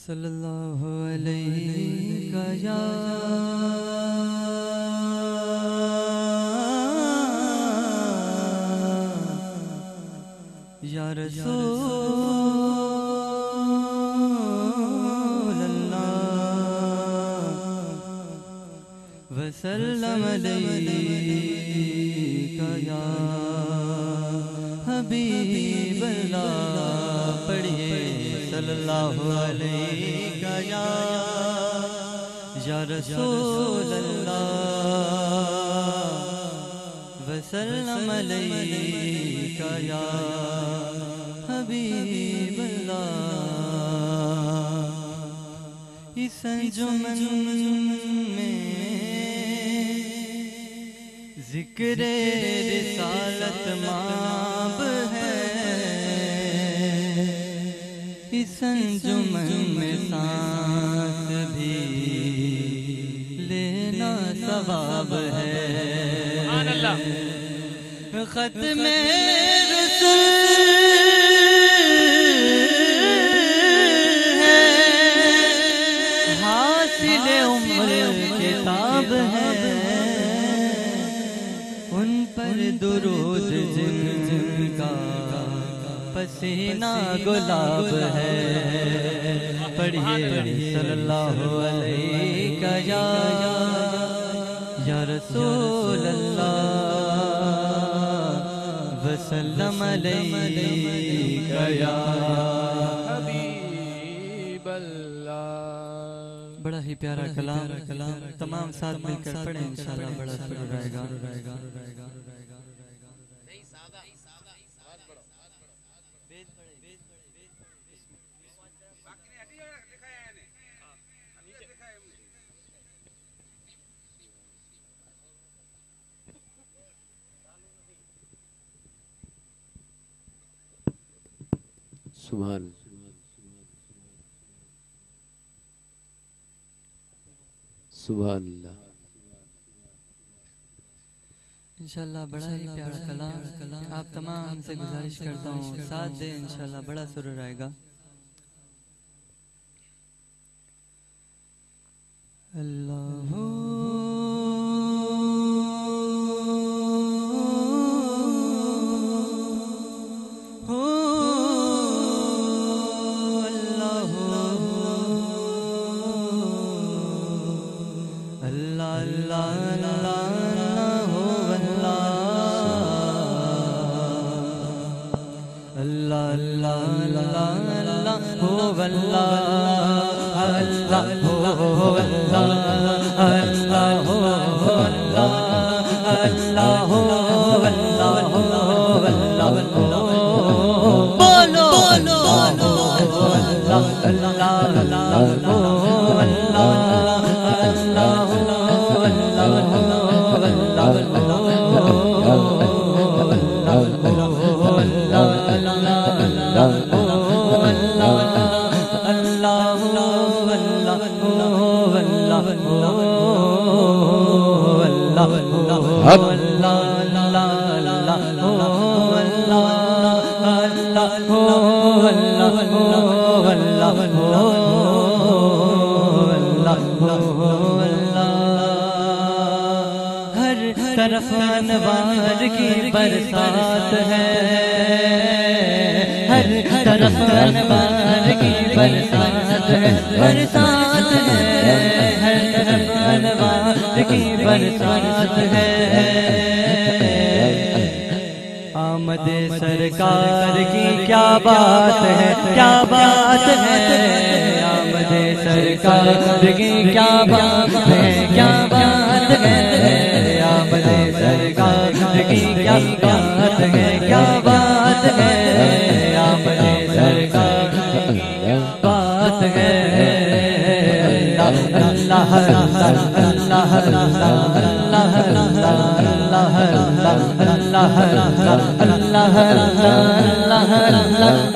صلی اللہ علیہ یا یا رسول اللہ وسلم علیہ یا حبیب اللہ پڑھئے صلی اللہ علیہ یا یا رسول اللہ وسلم علیہ یا حبیب اللہ اس انجمن میں ذکر رسالت ماب ہے اس انجمن میں سانس بھی لینا ثواب ہے۔ ختم رسول ہے۔ حاصل عمر کتاب ہے۔ ان پر درود جن کا پسینہ گلاب ہے۔ پڑھیے صلی اللہ علیہ یا یا رسول اللہ، وسلم علیہ یا حبیب اللہ۔ بڑا ہی پیارا کلام، تمام ساتھ مل کر پڑھیں، انشاءاللہ بڑا سر رہے گا۔ سبحان سبحان اللہ۔ انشاءاللہ بڑا ہی پیارا کلام آپ تمام سے گزارش کرتا ہوں، ساتھ دیں انشاءاللہ، بڑا سرور آئے گا۔ اللہ ہر طرف انوار کی برسات ہے۔ ہر طرف انوار کی برسات ہے۔ برسات ہے۔ ہر طرف انوار کی برسات ہے۔ آمد سرکار کی کیا بات ہے کیا بات ہے آمد سرکار کی کیا بات ہے کیا بات ہے آمد سرکار کی کیا بات ہے کیا بات ہے آمد سرکار کی بات ہے اللہ اللہ اللہ اللہ اللہ اللہ اللہ اللہ اللہ اللہ اللہ۔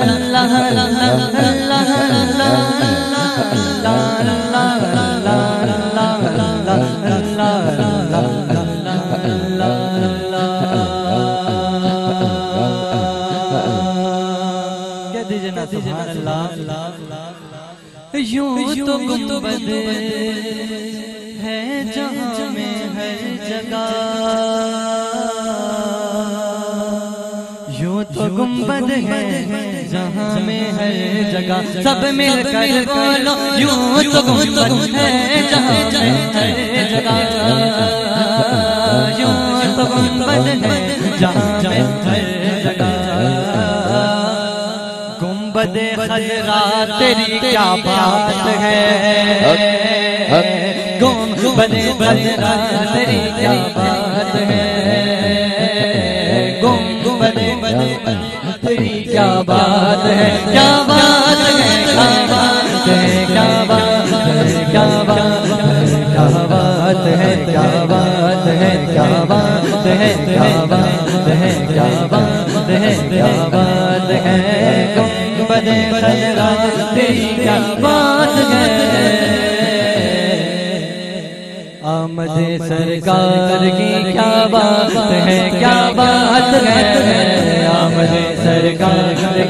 یوں تو گنبد ہے جہاں میں ہر جگہ۔ تو گنبد ہے جہاں میں ہر جگہ سب مل کر بولو یوں تو گنبد ہے جہاں میں ہر جگہ یوں تو گنبد ہے جہاں میں ہر جگہ گنبد خضرا تیری کیا بات ہے؟ گنبد خضرا تیری کیا بات ہے؟ کیا بات ہے کیا بات ہے کیا بات ہے کیا بات ہے کیا بات ہے کیا بات ہے کیا بات ہے کیا بات ہے کیا بات ہے کیا بات ہے گنبد خضرا تیری کیا بات ہے آمد سرکار کی کیا بات ہے کیا بات ہے آمد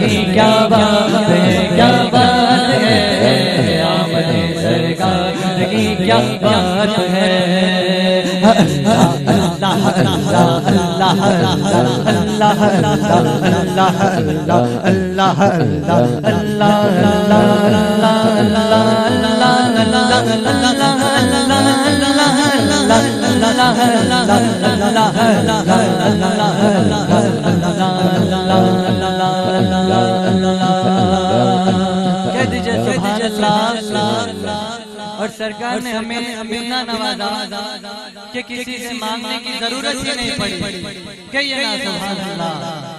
کیا بات ہے کیا بات ہے آمد سرکار کی کیا بات ہے اللہ اللہ اللہ اللہ اللہ اللہ اللہ اللہ اور سرکار نے ہمیں اتنا نوازا کہ کسی سے مانگنے کی ضرورت ہی نہیں پڑی کہیے نا سبحان اللہ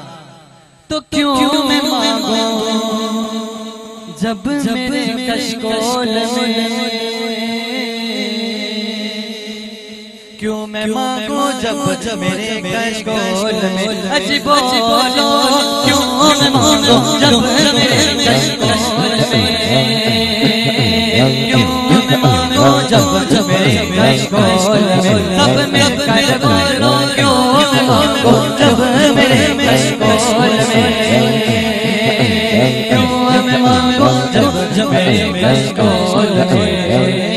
تو کیوں میں مانگوں جب میرے کشکول میں کیوں میں مانگوں جب میرے کشکول میں اجی بولو کیوں میں مانگوں جب میرے کشکول میں جب میرے کشکول میں سب میں کیوں جب میرے کشکول میں کیوں میں جب میرے کشکول میں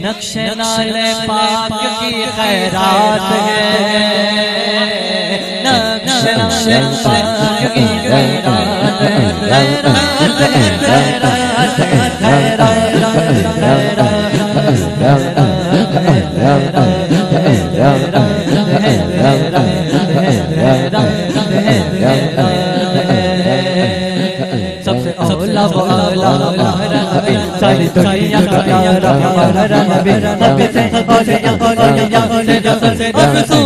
نقش نال پاک کی خیرات ہے سب سے اولا وہ اولا ہمارا نبی ساری دنیا کا پیارا ہمارا نبی سب سے اولا اولا سے سب سے رسول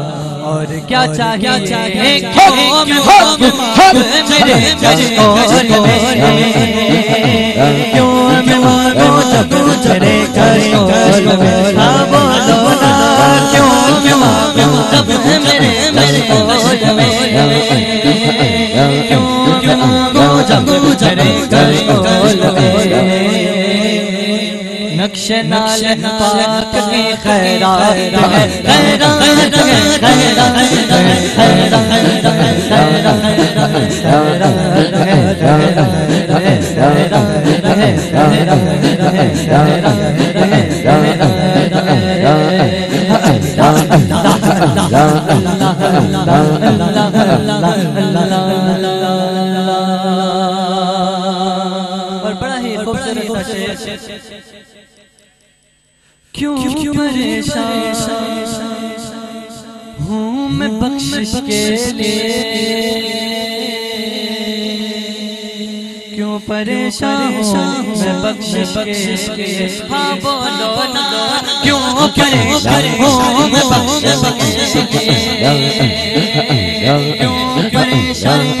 اور کیا چاہیے چاہیے کیوں میں مانگوں میرے نقش نال پاک کی خیرات ہے۔ خیرات ہے خیرات ہے اور کیوں کیوں پریشان ہوں میں بخشش کے لیے؟ کیوں پریشان ہوں میں بخشش کے ہاں بولو نا، کیوں پریشان ہوں میں بخشش کے کیوں پریشان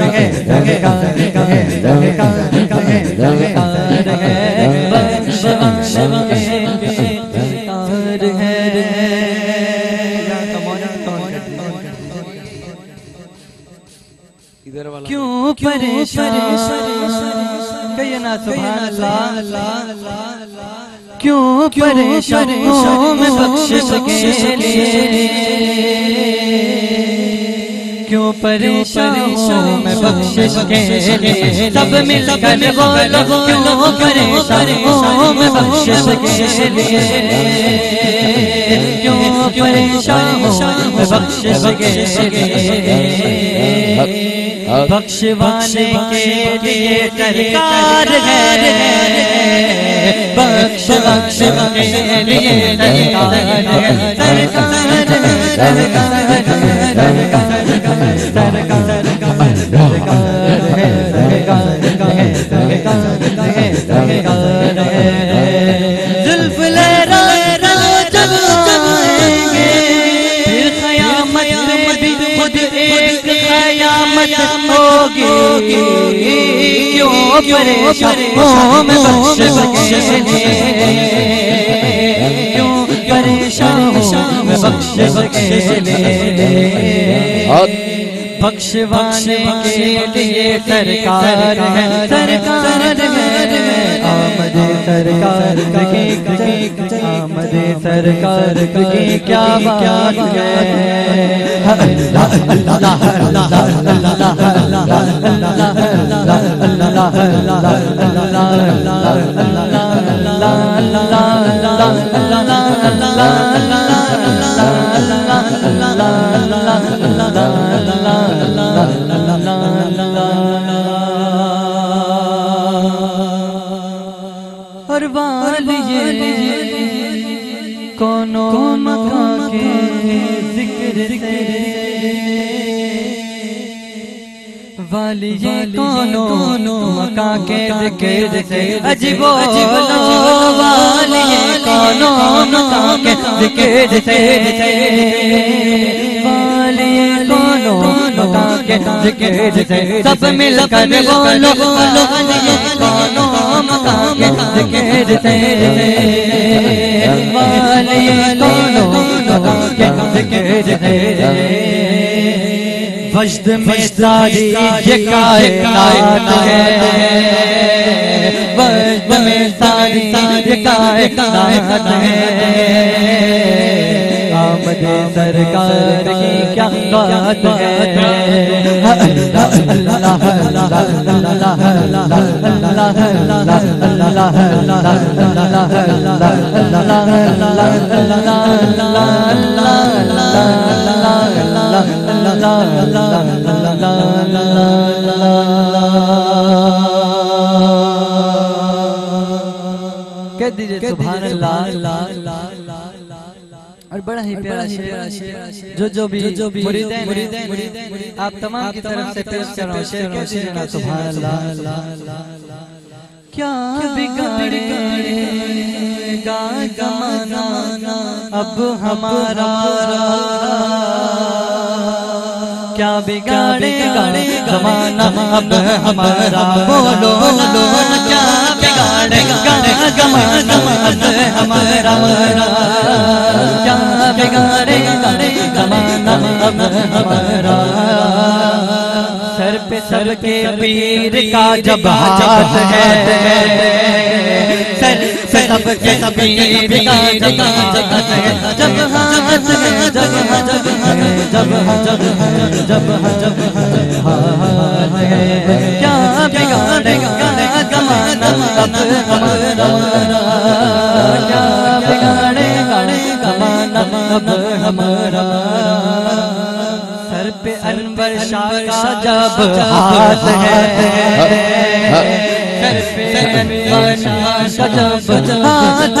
پریشان۔ کہیے نا سبحان اللہ۔ کیوں پریشان میں بخشش کے لیے کیوں پریشان میں بخشش کے لیے؟ سب مل کر بولو کیوں پریشان میں بخشش کے لیے کیوں پریشان میں بخشش کے لیے؟ بخشوانے کے لیے سرکار ہے بخش بخش کے لیے سرکار ہے سرکار زلف کیوں پریشان میں بخش بخش کیوں پریشان میں بخش بخش بخشوانے کے لیے سرکار ہے سرکار ہے آمد سرکار کی آمد سرکار کی کیا بات ہے اللہ اللہ اللہ اللہ اللہ اور والیے کونو مکان کے ذکر سے۔ والیے کونو مکان کے ذکر سے عجب و والیے کونو مکان کے ذکر سے والیے کونو مکان کے ذکر سے سب مل کر بولو والیے کونو مکان کے ذکر سے والیے کونو مکان کے ذکر سے وجد میں ساری یہ کائنات ہے وجد میں ساری یہ کائنات ہے آمد سرکار کی کیا بات ہے اللہ اللہ اللہ اللہ اللہ کہہ دیجیے سبحان اللہ اور بڑا ہی پیارا شعر جو جو بھی مریدین آپ تمام کی طرف سے پیش کر رہا ہوں شعر کہہ دیجیے نا سبحان اللہ کیا بگاڑے گا زمانہ اب ہمارا کیا بگاڑے گا زمانہ اب ہمارا بولو بولو کیا بگاڑے گا زمانہ اب ہمارا کیا بگاڑے گا زمانہ اب ہمارا سر پہ سر کے پیر کا جب ہاتھ ہے سر پہ سب کے پیر کا جب ہاتھ ہے۔ جب ہاتھ ہے جب جب جب جب جب جب ہاتھ ہے کیا بگاڑے گا زمانہ اب ہمارا، کیا بگاڑے گا زمانہ اب ہمارا۔ سر پہ انور انور شاہ کا جب ہاتھ ہے، سر پہ انور شاہ کا جب ہاتھ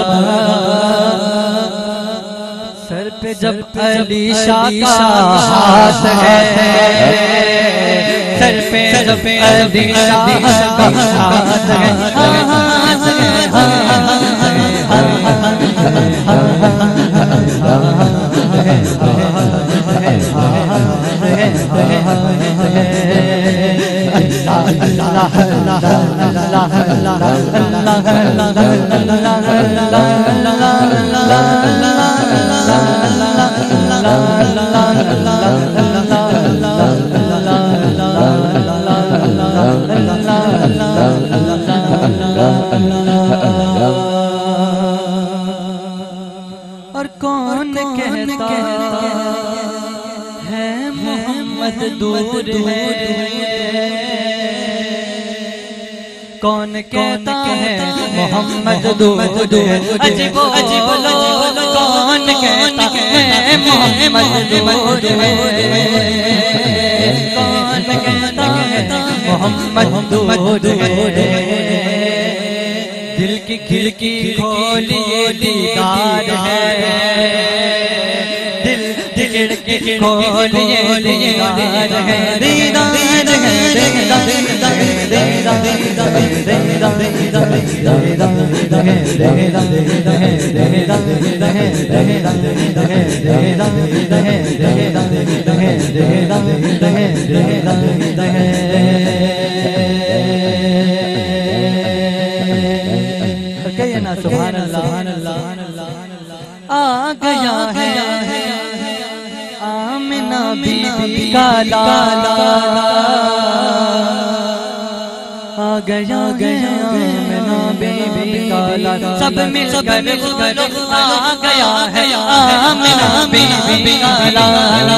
علی شاہ کا ہاتھ ہے سر پہ جب علی شاہ کا ہاتھ اور کہتا ہے؟ محمد ہے۔ عجیب عجیب کون کہتا ہے؟ محمد ہے۔ کون کہتا ہے؟ محمد ہے۔ دل کی کھڑکی کھولیے دیدار ہے۔ سبحان اللہ آ گیا ہے بی بی کا لالا۔ آ گیا گیا آمنہ بی بی کا لالا۔ سب مل کر آ گیا ہے۔ آمنہ بی بی کا لالا۔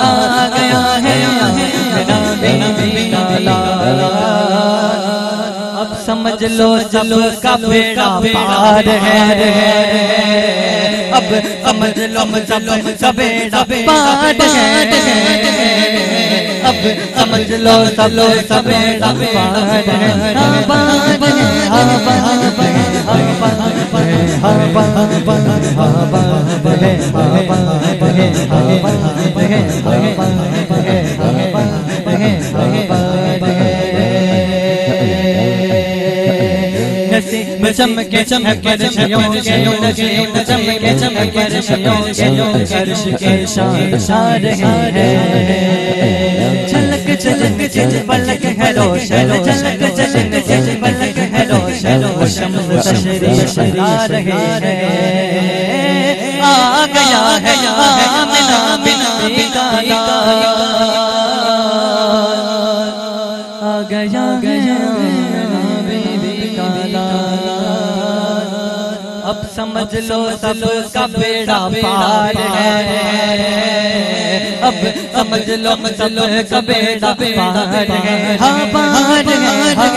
آ گیا ہے۔ بی کا لالا۔ اب سمجھ لو سب کا بیڑا پار ہے۔ عمل چو عمل چالو سڀ ڪمل چلو چالو سڀ هر بها بهي هر بهان پر با بلا بهي هر ڀلا بهي هلا بهي ها بل بهي ها ڀلا بهي هاڻي چمکے چمکر چمکے چمکر شان شار ہے چلک چلک چل پلک ہے روشن چلک چلک چل پلک ہے روشن شم تشری شرار ہے آ گیا ہے آمنا بنا بنا سمجھ لو سب کا بیڑا پار ہے اب سمجھ لو سب کا بیڑا پار ہے ہاں پار ہے ہاں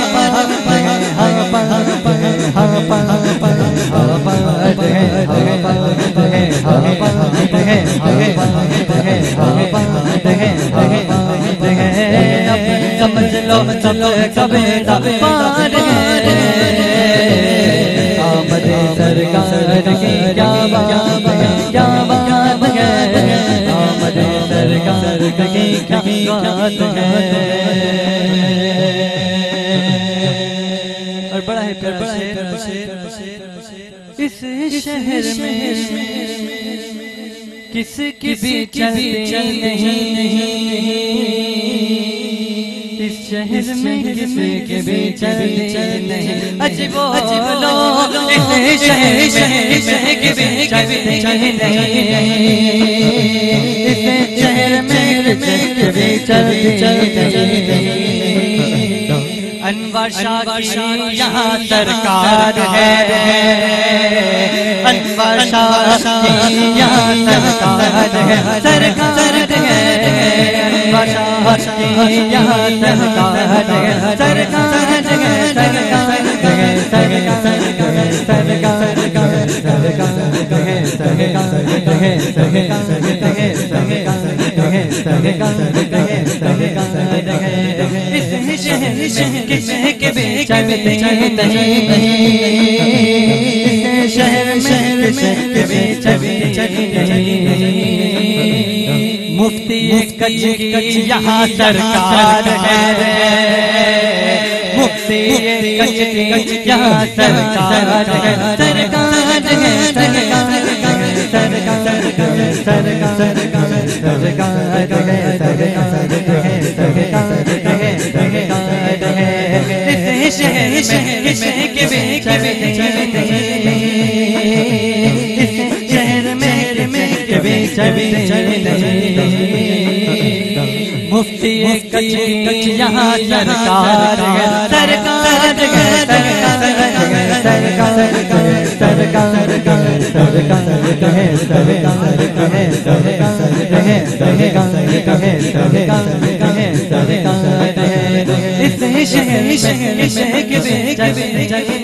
پار ہے ہاں پار ہے سمجھ لو سب کا بیڑا پار ہے آمد سرکار کی کیا بات ہے؟ کیا بات ہے؟ آمد سرکار کی کیا بات ہے؟ اور بڑا ہے پھر بڑا ہے، اس شہر میں کس کی بھی چلتے نہیں۔ شہر میں کسی کے بھی چلتے نہیں عجیب و عجیب لوگ اس شہر میں کسی کے بھی چلتے نہیں اس شہر میں کسی کے بھی چلتے نہیں انور شاہ کی یہاں سرکار ہے۔ انور شاہ کی یہاں سرکار ہے۔ شہر شہر کے بے چلتے ہیں سرکار ہے۔ انور شاہ کی یہاں سرکار ہے۔ سرکار ہے سرکار ہے سرکار ہے مفتی کچ کچ یہاں سرکار ہے مفتی کچ کچ یہاں سرکار ہے سرکار ہے۔ مفتی کچ کچ یہاں سرکار سرکار شہر شہر شہر